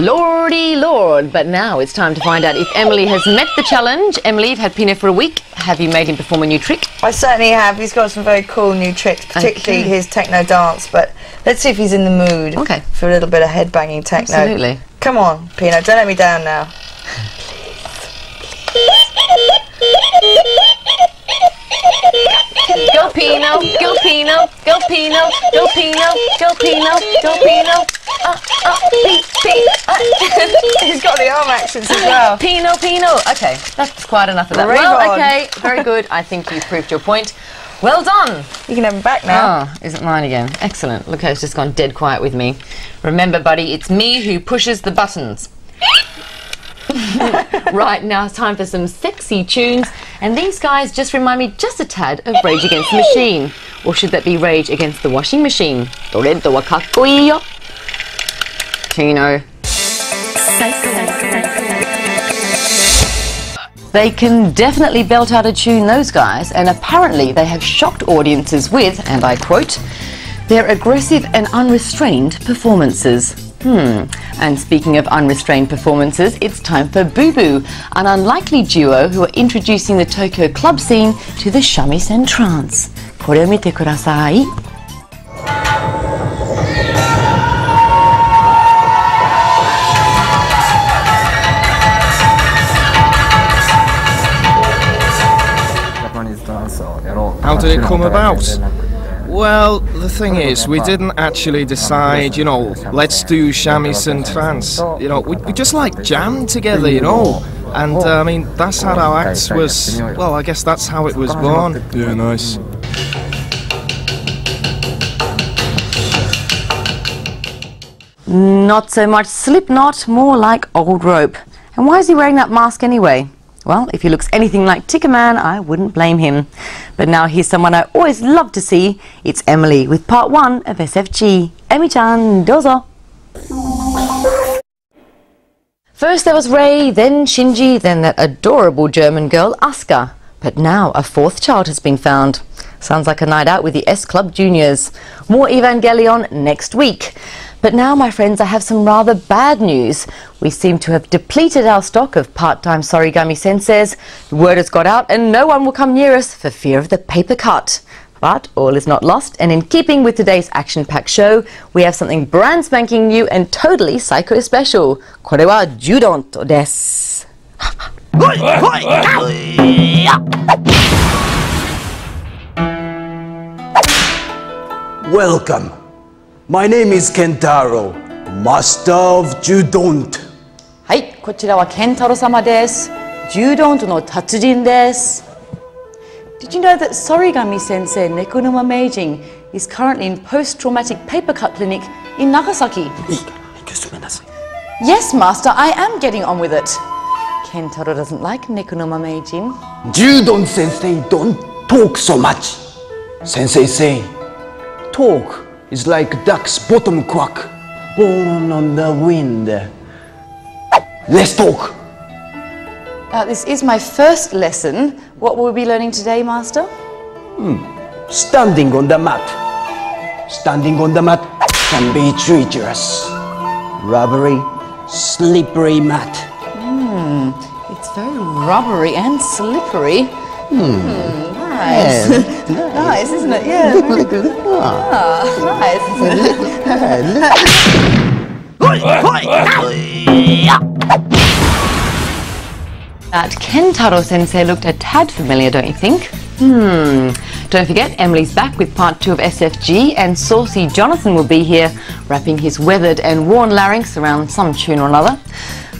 Lordy Lord. But now it's time to find out if Emily has met the challenge. Emily, you've had Pino for a week. Have you made him perform a new trick? I certainly have. He's got some very cool new tricks, particularly Okay. his techno dance. But let's see if he's in the mood Okay. for a little bit of headbanging techno. Absolutely. Come on, Pino, don't let me down now. Go Pino, go Pino, go Pino, go Pino, go Pino, go Pino. Uh, uh, P, P, uh. He's got the arm accents as well. Pino, Pino. Okay, that's quite enough of that. Well, on. okay, very good. I think you've proved your point. Well done. You can have him back now. Ah, is it mine again? Excellent. Look how it's just gone dead quiet with me. Remember, buddy, it's me who pushes the buttons. right, now it's time for some sexy tunes. And these guys just remind me just a tad of Rage Against the Machine. Or should that be Rage Against the Washing Machine? Toretto wa kakkoi. They can definitely belt out a tune, those guys, and apparently they have shocked audiences with, and I quote, their aggressive and unrestrained performances. Hmm. And speaking of unrestrained performances, it's time for Boo Boo, an unlikely duo who are introducing the Tokyo club scene to the shamisen trance. これを見てください。 How did it come about? Well, the thing is, we didn't actually decide, you know, let's do shamisen trance. You know, we, we just like jammed together, you know. And uh, I mean, that's how our act was. Well, I guess that's how it was born. Yeah, nice. Not so much Slipknot, more like old rope. And why is he wearing that mask anyway? Well, if he looks anything like Tickerman, I wouldn't blame him. But now here's someone I always love to see. It's Emily with part one of SFG. Emi-chan, dozo. First there was Rei, then Shinji, then that adorable German girl, Asuka. But now a fourth child has been found. Sounds like a night out with the S Club Juniors. More Evangelion next week. But now, my friends, I have some rather bad news. We seem to have depleted our stock of part-time Sorigami senses. The word has got out and no one will come near us for fear of the paper cut. But all is not lost, and in keeping with today's action-packed show, we have something brand spanking new and totally psycho special. Kore wa judon to desu. Welcome My name is Kentaro, Master of Judont. はい、こちらはケンタロ様です。柔道の達人です。Did you know that Sorigami Sensei Nekonuma Meijing is currently in post-traumatic paper cut clinic in Nagasaki? Yes, Master, I am getting on with it. Kentaro doesn't like Nekonuma Meijin. Judon sensei don't talk so much. Sensei say, talk is like duck's bottom quack, born on the wind. Let's talk. Uh, this is my first lesson. What will we be learning today, Master? Standing on the mat. Standing on the mat can be treacherous. Rubbery, slippery mat. Hmm. It's very rubbery and slippery. Hmm, nice. nice, isn't it? Yeah. Very good. Ah, nice, isn't it? That Kentaro sensei looked a tad familiar, don't you think? Hmm. Don't forget, Emily's back with part two of SFG, and Saucy Jonathan will be here, wrapping his weathered and worn larynx around some tune or another.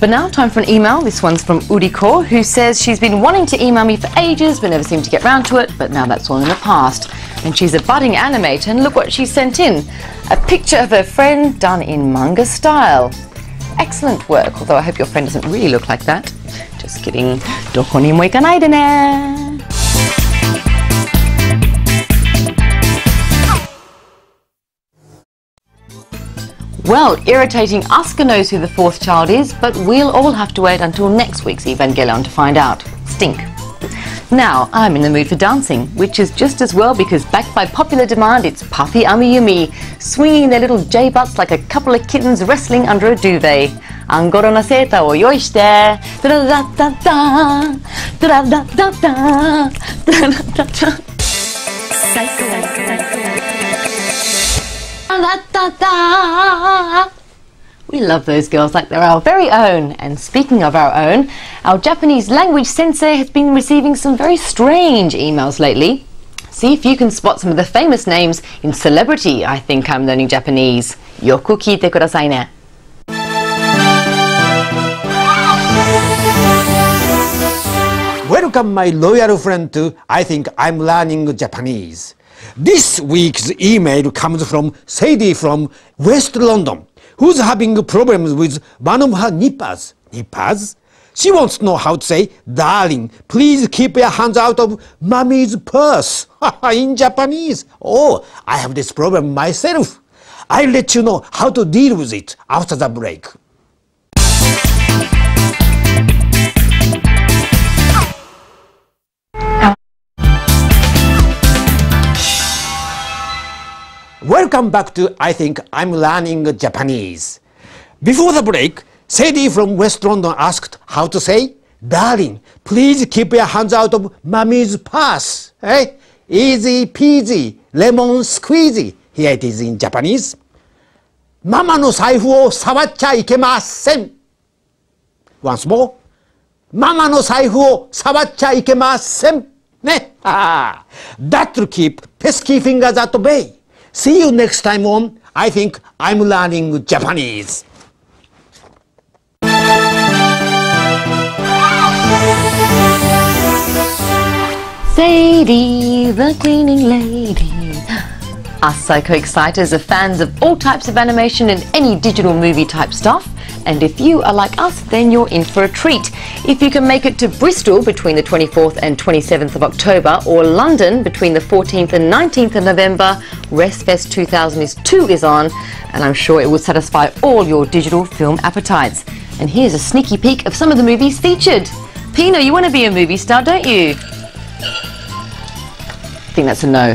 But now, time for an email. This one's from Udiko, who says she's been wanting to email me for ages but never seemed to get round to it, but now that's all in the past. And she's a budding animator, and look what she sent in a picture of her friend done in manga style. Excellent work, although I hope your friend doesn't really look like that. Just kidding. Dokoni moi kanaidene! Well, irritating Asuka knows who the fourth child is, but we'll all have to wait until next week's Evangelion to find out. Stink. Now, I'm in the mood for dancing, which is just as well because backed by popular demand, it's Puffy Ami Yumi, swinging their little J butts like a couple of kittens wrestling under a duvet. Angoro na seta o yoi shite. Da-da-da-da-da. Da-da-da-da-da. Da-da-da-da. Da-da-da-da. We love those girls like they're our very own. And speaking of our own, our Japanese language sensei has been receiving some very strange emails lately. See if you can spot some of the famous names in celebrity. I think I'm learning Japanese. Yoku kiite kudasai ne. Welcome, my loyal friend, to I Think I'm Learning Japanese. This week's email comes from Sadie from West London, who's having problems with one of her nippers. Nippers? She wants to know how to say, darling, please keep your hands out of mommy's purse in Japanese. Oh, I have this problem myself. I'll let you know how to deal with it after the break. Welcome back to I Think I'm Learning Japanese. Before the break, Sadie from West London asked how to say, Darling, please keep your hands out of mommy's purse. Eh? Easy peasy, lemon squeezy. Here it is in Japanese. ママの財布を触っちゃいけません。Once more. ママの財布を触っちゃいけません。ね。Ah, that'll keep pesky fingers at bay. See you next time on I think I'm learning Japanese. Sadie, the cleaning lady. Us Psycho Exciters are fans of all types of animation and any digital movie type stuff. And if you are like us, then you're in for a treat. If you can make it to Bristol between the 24th and 27th of October, or London between the 14th and 19th of November, ResFest 2002 is on, and I'm sure it will satisfy all your digital film appetites. And here's a sneaky peek of some of the movies featured. Pino, you want to be a movie star, don't you? I think that's a no.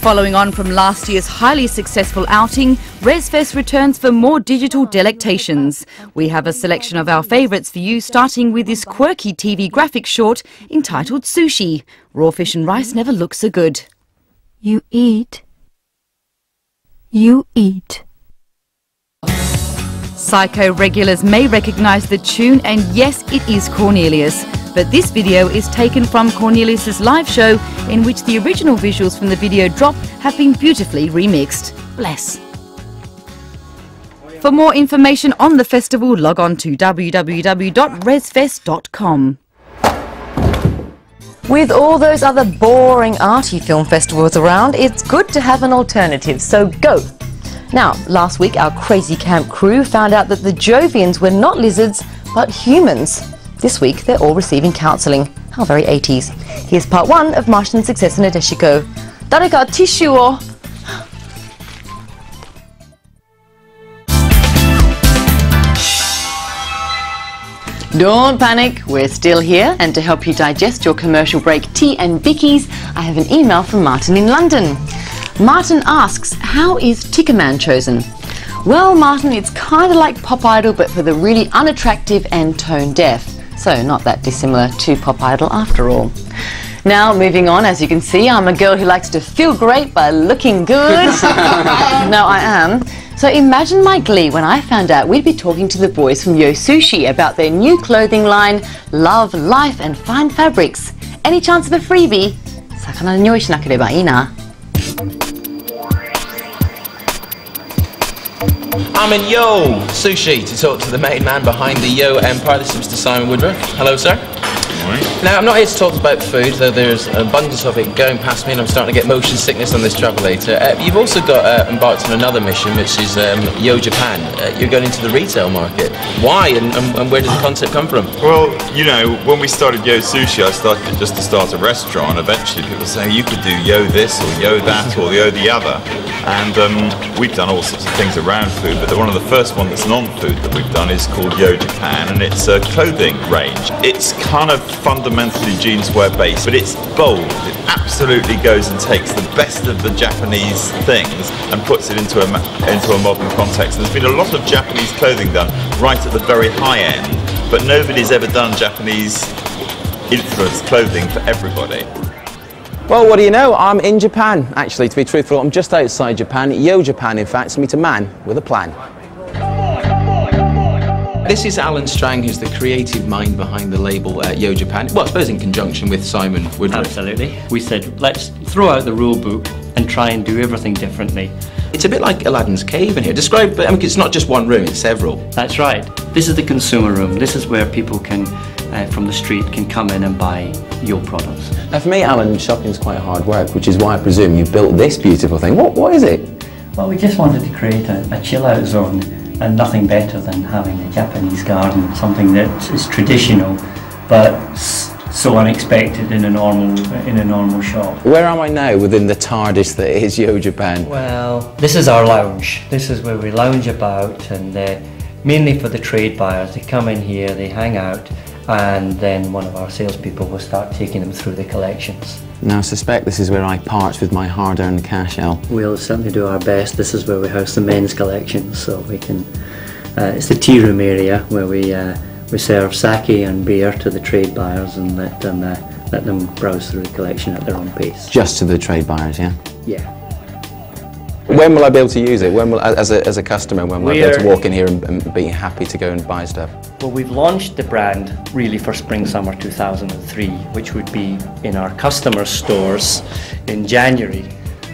Following on from last year's highly successful outing, ResFest returns for more digital delectations. We have a selection of our favourites for you, starting with this quirky TV graphic short entitled Sushi. Raw fish and rice never look so good. You eat. You eat. Saiko regulars may recognise the tune, and yes, it is Cornelius. But this video is taken from Cornelius's live show, in which the original visuals from the video drop have been beautifully remixed. Bless. For more information on the festival, log on to www.resfest.com. With all those other boring arty film festivals around, it's good to have an alternative, so go! Now, last week our crazy camp crew found out that the Jovians were not lizards, but humans. This week they're all receiving counselling. How very 80s. Here's part one of Martian Successor Nadesico. 誰か Don't panic, we're still here, and to help you digest your commercial break tea and bickies, I have an email from Martin in London. Martin asks, How is Tickerman chosen? Well, Martin, it's kind of like Pop Idol, but for the really unattractive and tone deaf. So, not that dissimilar to Pop Idol after all. Now, moving on, as you can see, I'm a girl who likes to feel great by looking good. no, I am. So imagine my glee when I found out we'd be talking to the boys from Yo Sushi about their new clothing line, Love, Life and Fine Fabrics. Any chance of a freebie? Sakana nyoishi nakureba ii. I'm in Yo Sushi to talk to the main man behind the Yo Empire. This is Mr. Simon Woodroffe. Hello, sir. Now, I'm not here to talk about food, though there's an abundance of it going past me, and I'm starting to get motion sickness on this travelator. Uh, you've also got uh, embarked on another mission, which is um, Yo Japan. Uh, you're going into the retail market. Why, and, and, where did the concept come from? Well, you know, when we started Yo Sushi, I started just to start a restaurant. Eventually, people say you could do Yo this or Yo that or Yo the other. And um, we've done all sorts of things around food, but the, one of the first one that's non-food that we've done is called Yo Japan, and it's a clothing range. It's kind of fundamentally jeanswear based, but it's bold. It absolutely goes and takes the best of the Japanese things and puts it into a into a modern context. There's been a lot of Japanese clothing done right at the very high end, but nobody's ever done Japanese influenced clothing for everybody. Well, what do you know? I'm in Japan, actually, to be truthful. I'm just outside Japan, Yo Japan, in fact, to meet a man with a plan. This is Alan Strang, who's the creative mind behind the label uh, Yo Japan. Well, I suppose in conjunction with Simon Woodroffe. Absolutely. We said, let's throw out the rule book and try and do everything differently. It's a bit like Aladdin's cave in here. Describe, I mean, it's not just one room, it's several. That's right. This is the consumer room. This is where people can, uh, from the street, can come in and buy your products. Now, for me, Alan, shopping's quite hard work, which is why I presume you've built this beautiful thing. What, what is it? Well, we just wanted to create a, a chill-out zone and nothing better than having a Japanese garden, something that is traditional but so unexpected in a normal in a normal shop. Where am I now within the TARDIS that is Yo Japan? Well, this is our lounge. This is where we lounge about and uh, mainly for the trade buyers. They come in here, they hang out and then one of our salespeople will start taking them through the collections. Now I suspect this is where I part with my hard-earned cash, El. We'll certainly do our best. This is where we house the men's collections, so we can. Uh, it's the tea room area where we uh, we serve sake and beer to the trade buyers and let them uh, let them browse through the collection at their own pace. Just to the trade buyers, yeah. Yeah. When will I be able to use it? When will, as a, as a customer, when will I be able to walk in here and, and be happy to go and buy stuff? Well, we've launched the brand really for spring summer 2003, which would be in our customer stores in January.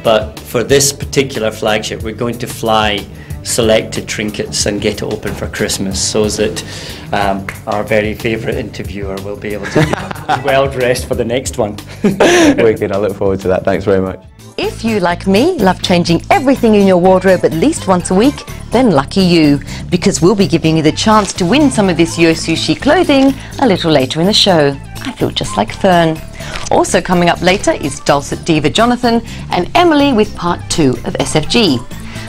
But for this particular flagship, we're going to fly selected trinkets and get it open for Christmas so that um, our very favourite interviewer will be able to be well dressed for the next one. Wicked, I look forward to that. Thanks very much. If you, like me, love changing everything in your wardrobe at least once a week, then lucky you, because we'll be giving you the chance to win some of this Yo Sushi clothing a little later in the show. I feel just like Fern. Also coming up later is Dulcet Diva Jonathan and Emily with part two of SFG.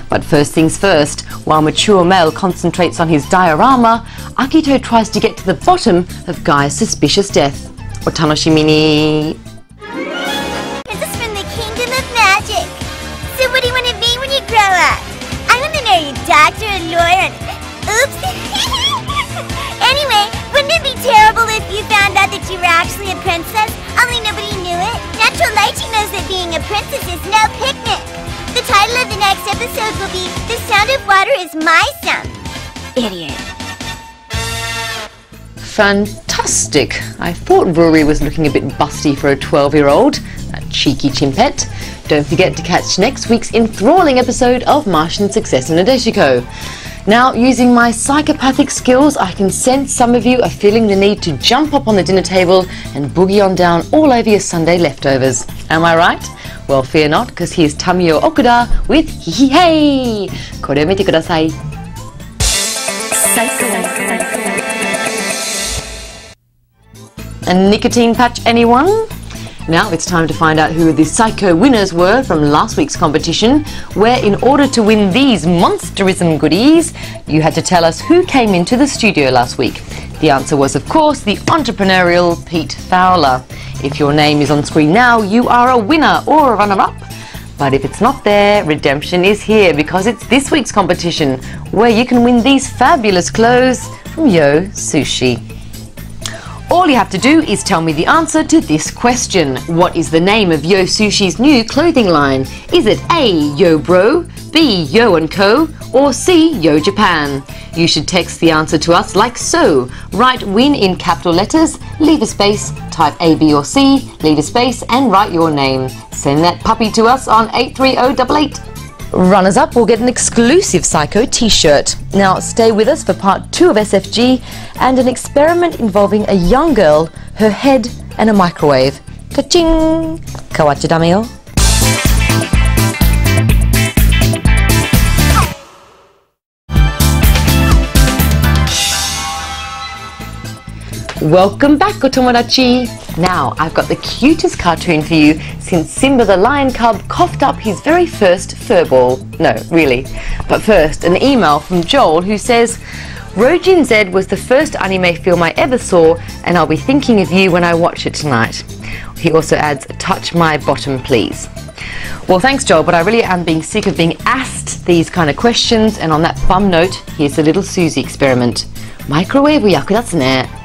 But first things first, while mature male concentrates on his diorama, Akito tries to get to the bottom of Gai's suspicious death. Otanoshimini. Doctor, a lawyer, and... Oops. anyway, wouldn't it be terrible if you found out that you were actually a princess, only nobody knew it? Natural Lighting knows that being a princess is no picnic. The title of the next episode will be The Sound of Water is My Sound. Idiot. Fantastic. I thought Ruri was looking a bit busty for a 12-year-old. That cheeky chimpette. Don't forget to catch next week's enthralling episode of Martian Successor Nadesico. Now, using my psychopathic skills, I can sense some of you are feeling the need to jump up on the dinner table and boogie on down all over your Sunday leftovers. Am I right? Well, fear not, because here's Tamio Okuda with Hey, Kore Mite Kudasai. A nicotine patch, anyone? Now it's time to find out who the psycho winners were from last week's competition, where in order to win these monsterism goodies, you had to tell us who came into the studio last week. The answer was, of course, the entrepreneurial Pete Fowler. If your name is on screen now, you are a winner or a runner-up. But if it's not there, redemption is here because it's this week's competition, where you can win these fabulous clothes from Yo Sushi. All you have to do is tell me the answer to this question. What is the name of Yo Sushi's new clothing line? Is it A. Yo Bro, B. Yo & Co, or C. Yo Japan? You should text the answer to us like so. Write WIN in capital letters, leave a space, type A, B or C, leave a space and write your name. Send that puppy to us on 83088. Runners up will get an exclusive Saiko t shirt. Now, stay with us for part two of SFG and an experiment involving a young girl, her head, and a microwave. Ka-ching! Kawachidame yo. Welcome back, Otomodachi! Now, I've got the cutest cartoon for you since Simba the Lion Cub coughed up his very first furball. No, really. But first, an email from Joel who says, Roujin Z was the first anime film I ever saw, and I'll be thinking of you when I watch it tonight. He also adds, touch my bottom, please. Well, thanks, Joel, but I really am being sick of being asked these kind of questions, and on that bum note, here's the little Susie experiment. Microwave を役立つね。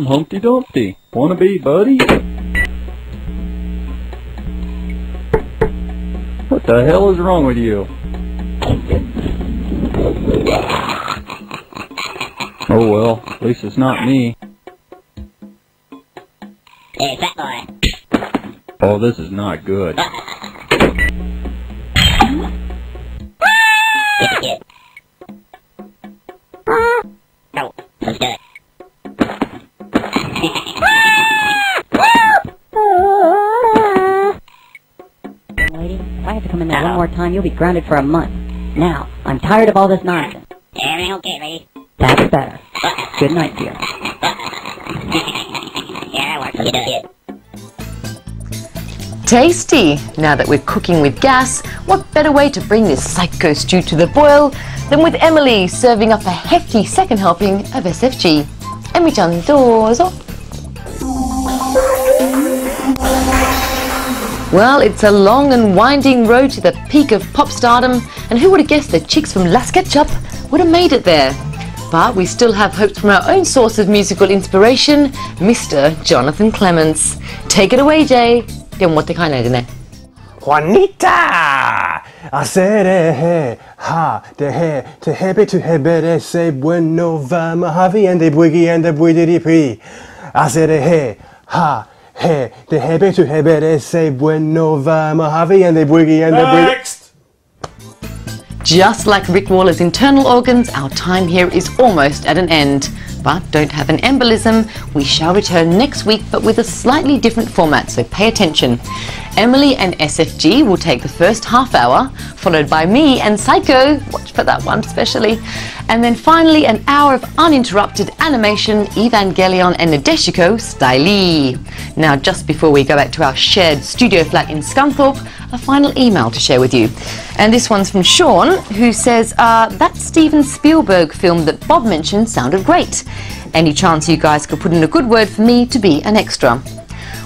I'm Humpty Dumpty. Wanna be buddy? What the hell is wrong with you? Oh well, at least it's not me. Hey, fat boy. Oh, this is not good. Uh-uh. Time, you'll be grounded for a month. Now, I'm tired of all this nonsense. Everything okay, lady? That's better. Good night, dear. Yeah, that works. You do it. Tasty! Now that we're cooking with gas, what better way to bring this psycho stew to the boil than with Emily serving up a hefty second helping of SFG. Emmy-chan, dozo. Well, it's a long and winding road to the peak of pop stardom, and who would have guessed the chicks from Las Ketchup would have made it there? But we still have hopes from our own source of musical inspiration, Mr. Jonathan Clements. Take it away, Jay. Juanita! I said, eh, hey, ha, de he, te hebe, to hebere, se bueno, va, Mojave, and de bwiggy, and de bwidiri I said, eh, hey, ha, he te hebe to hebere se bueno va mahavi and de bwigi and de bwidiri. Just like Rick Waller's internal organs, our time here is almost at an end. But don't have an embolism. We shall return next week, but with a slightly different format, so pay attention. Emily and SFG will take the first half hour, followed by me and Saiko, watch for that one especially. And then finally, an hour of uninterrupted animation, Evangelion and Nadesico Stylee. Now, just before we go back to our shared studio flat in Scunthorpe, a final email to share with you. And this one's from Sean, who says, uh, That Steven Spielberg film that Bob mentioned sounded great. Any chance you guys could put in a good word for me to be an extra?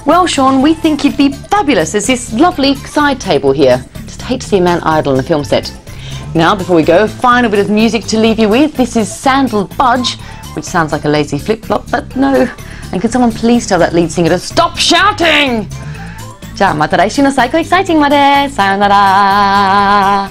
Well, Sean, we think you'd be fabulous as this lovely side table here. Just hate to see a man idle on a film set. Now, before we go, final bit of music to leave you with. This is Sandal Budge, which sounds like a lazy flip-flop, but no. And can someone please tell that lead singer to stop shouting? じゃあまた来週のサイコエキサイティングまでさよなら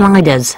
sliders.